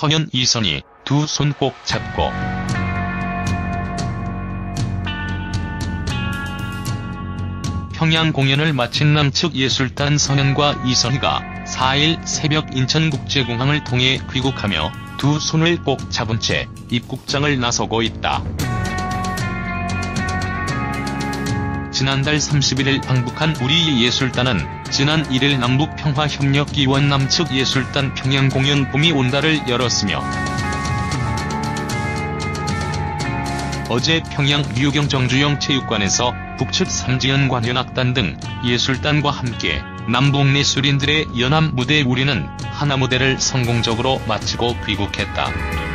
서현 이선이 두 손 꼭 잡고 평양 공연을 마친 남측 예술단 서현과 이선희가 4일 새벽 인천국제공항을 통해 귀국하며 두 손을 꼭 잡은 채 입국장을 나서고 있다. 지난달 31일 방북한 우리 예술단은 지난 1일 남북평화협력기원 남측 예술단 평양공연 봄이 온다를 열었으며 어제 평양 류경 정주영 체육관에서 북측 삼지연 관현악단 등 예술단과 함께 남북 예술인들의 연합 무대 우리는 하나 무대를 성공적으로 마치고 귀국했다.